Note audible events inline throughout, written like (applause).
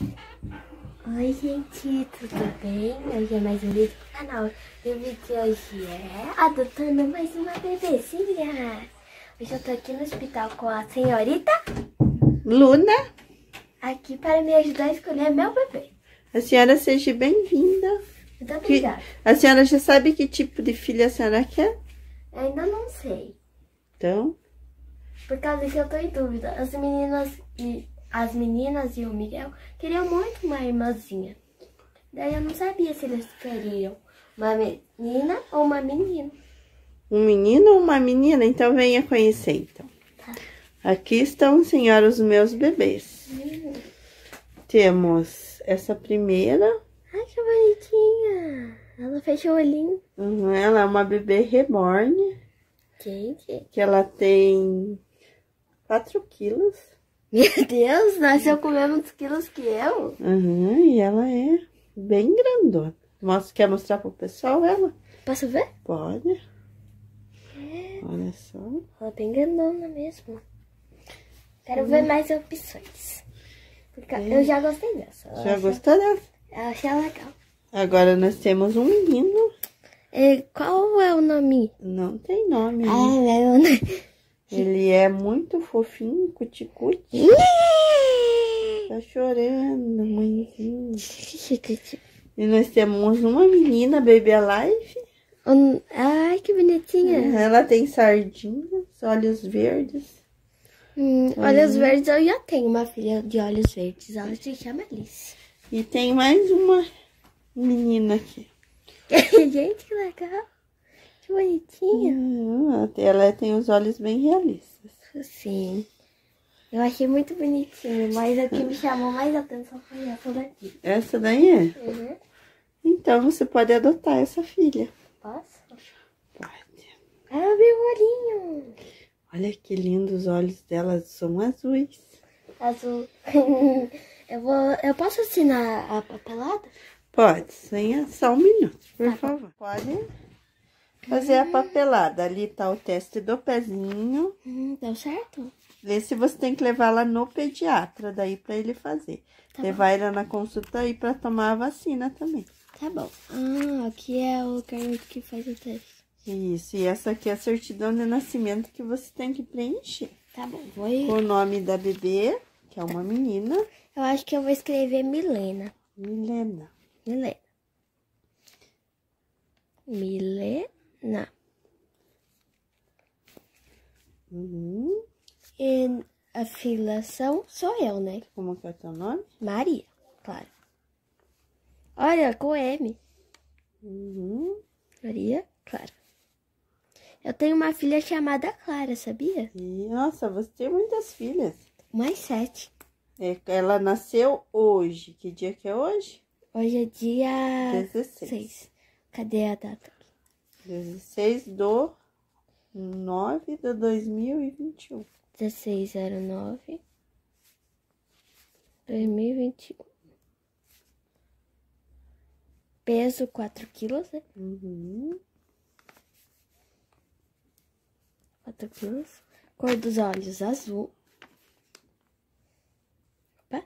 Oi, gente, tudo bem? Hoje é mais um vídeo do canal. E o vídeo de hoje é adotando mais uma bebezinha. Hoje eu tô aqui no hospital com a senhorita Luna, aqui para me ajudar a escolher meu bebê. a senhora seja bem-vinda. Muito Que- obrigada. A senhora já sabe que tipo de filha a senhora quer? Eu ainda não sei, Então, por causa que eu tô em dúvida. As meninas e as meninas e o Miguel queriam muito uma irmãzinha. Daí eu não sabia se eles queriam uma menina ou uma menina. um menino ou uma menina? Então venha conhecer, então. Tá. Aqui estão, senhora, os meus bebês. Hum. Temos essa primeira. Ai, que bonitinha. Ela fechou o olhinho. Uhum, ela é uma bebê reborn, Gente. que ela tem 4 quilos. Meu Deus, nasceu com menos quilos que eu. Uhum, e ela é bem grandona. Mostra, quer mostrar pro pessoal ela? Posso ver? Pode. Olha só. Ela é bem grandona mesmo. Quero ver mais opções. Porque eu já gostei dessa. Eu Já acho- gostou dela? Eu achei legal. Agora nós temos um menino. E qual é o nome? Não tem nome. Ah, né? é o nome. Ele é muito fofinho, cuticute. Tá chorando, mãezinho. E nós temos uma menina, Baby Alive. Um- Ai, que bonitinha. Ela tem sardinhas, olhos verdes. Hum, olhos verdes, eu já tenho uma filha de olhos verdes. Ela se chama Alice. E tem mais uma menina aqui. (laughs) Gente, que legal. Bonitinha. Hum, Ela tem os olhos bem realistas. Sim. Eu achei muito bonitinho, mas o que me chamou mais atenção foi essa daqui. Essa daí é? Uhum. Então você pode adotar essa filha. Posso? Pode. Ah, meu olhinho. Olha que lindo os olhos dela, são azuis. Azul. (laughs) eu vou. Eu posso assinar a papelada? Pode, venha só um minuto, por favor. Pode fazer a papelada. Ali tá o teste do pezinho. Hum, deu certo? Vê se você tem que levar lá no pediatra, daí pra ele fazer. Tá levar ela na consulta aí pra tomar a vacina também. Tá bom. Ah, aqui é o carnet que faz o teste. Isso, e essa aqui é a certidão de nascimento que você tem que preencher. Tá bom, vou. ir- Com o nome da bebê, que é uma menina, Eu acho que eu vou escrever Milena. Milena. Milena. Milena. Uhum. E a filação sou eu, né? Como que é o teu nome? Maria, claro. Olha, com M. Uhum. Maria Clara. Eu tenho uma filha chamada Clara, sabia? Nossa, você tem muitas filhas. Mais sete. É, ela nasceu hoje. Que dia que é hoje? Hoje é dia 16. seis. Cadê a data? 16 do 9 de 2021. 1609 2021. Peso 4 quilos, né? Uhum. 4 quilos. Cor dos olhos azul. Opa.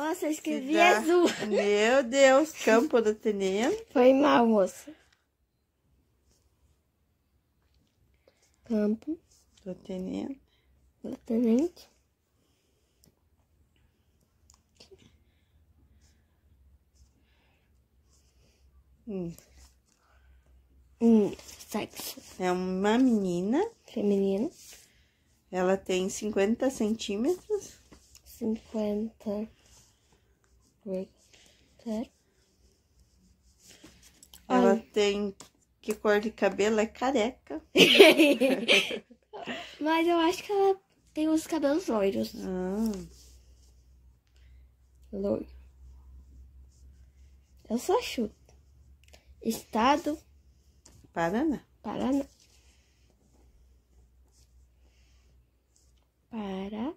Nossa, eu escrevi Cidade- azul. Meu Deus, Campo do Tenente. Foi mal, moça. Campo Do Tenente. do Tenente. Hum. Hum, sexo É uma menina. feminino. Ela tem 50 centímetros. 50. Zero. Ela tem. Que cor de cabelo? É careca. (laughs) Mas eu acho que ela tem os cabelos loiros. Ah, Loiro. Eu só chuto. Estado, Paraná. Paraná. Paraná.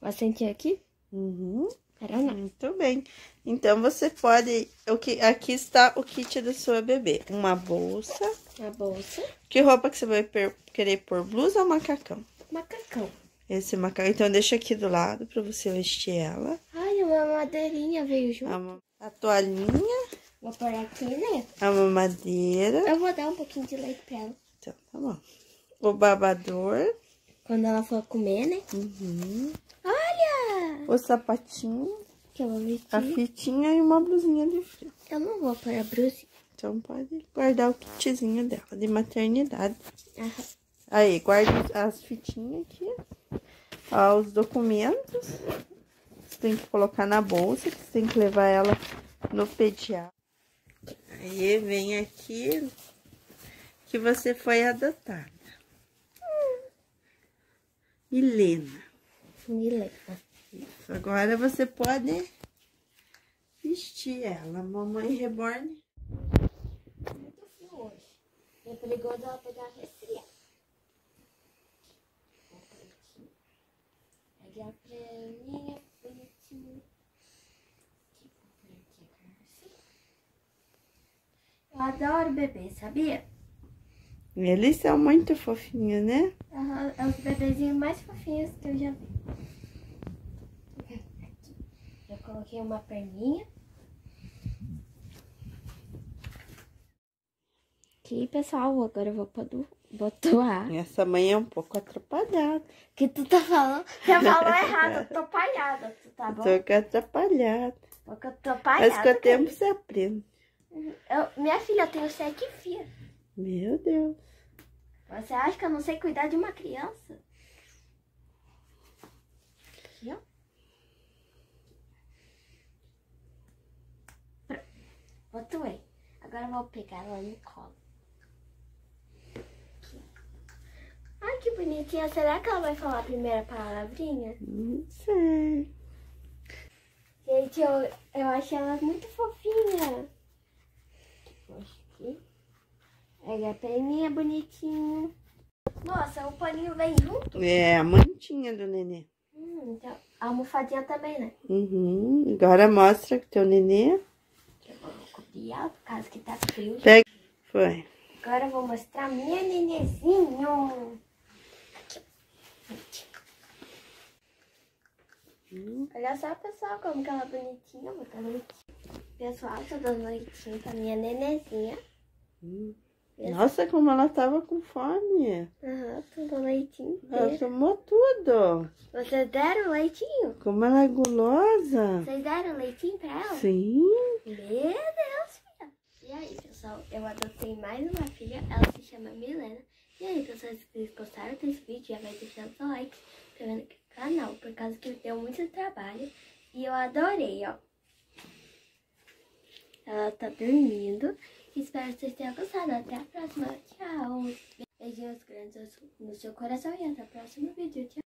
O acentinho aqui? Uhum. Paraná. Muito bem. Então você pode. O que, aqui está o kit da sua bebê: uma bolsa. A bolsa. Que roupa que você vai per- querer pôr? Blusa ou macacão? Macacão. Esse macaco. Então, deixa aqui do lado pra você vestir ela. Ai, uma madeirinha veio junto. A, a toalhinha. Vou pôr aqui, né? A mamadeira. Eu vou dar um pouquinho de leite pra ela. Então, tá bom. O babador. Quando ela for comer, né? Uhum. O sapatinho. Vestir. A fitinha e uma blusinha de frio. Eu não vou pôr a brusinha. Então, pode guardar o kitzinho dela de maternidade. Aham. Aí, guarda as fitinhas aqui. Ó, os documentos. Você tem que colocar na bolsa, que você tem que levar ela no pediatra. Aí, vem aqui que você foi adotada. Milena. Milena. Isso, agora você pode vestir ela. Mamãe reborn. Muito frio hoje. É perigoso ela pegar resfriado. Pegue a preminha bonitinha. Eu adoro bebê, sabia? Eles são muito fofinhos, né? Aham, É os bebezinhos mais fofinhos que eu já vi. Aqui. Eu coloquei uma perninha. Aqui, pessoal, agora eu vou botar. Essa mãe é um pouco atrapalhada. que tu tá falando? Você falou errado, eu tô palhada, tu tá bom? Tô que atrapalhada. Porque eu tô Mas palhada. com o tempo você aprende. Eu- minha filha, eu tenho sete filhas. Meu Deus. Você acha que eu não sei cuidar de uma criança? Aqui, ó. Botei. Agora eu vou pegar ela no colo. Aqui. Ai, que bonitinha. Será que ela vai falar a primeira palavrinha? Não sei. Gente, eu, eu achei ela muito fofinha. Aqui. Pega a peninha bonitinha. Nossa, o paninho vem junto. É a mantinha do nenê. Hum, então, a almofadinha também, né? Uhum. Agora mostra que teu nenê. Copiar, por causa que tá frio. Pega. Foi. Agora eu vou mostrar minha. Aqui. Hum. Olha só, pessoal, como que ela é bonitinha. Leitinho. Pessoal, tô dando leitinho pra minha nenezinha. Hum. Nossa, como ela tava com fome. Aham, dando leitinho. Ela tomou tudo. Vocês deram leitinho? Como ela é gulosa. Vocês deram leitinho pra ela? Sim. Meu Deus, filha. E aí, pessoal, eu adotei mais uma filha. Ela se chama Milena. E aí, pessoal, se vocês gostaram desse vídeo, já vai deixando seu like, inscrevendo aqui no canal, por causa que deu muito trabalho. E eu adorei, ó. Ela tá dormindo. Espero que vocês tenham gostado. Até a próxima. Tchau. Beijinhos grandes no seu coração e até o próximo vídeo. Tchau.